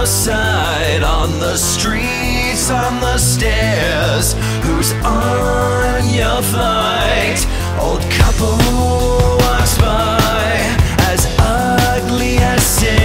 outside, on the streets, on the stairs. Who's on your flight? Old couple walks by, as ugly as sin.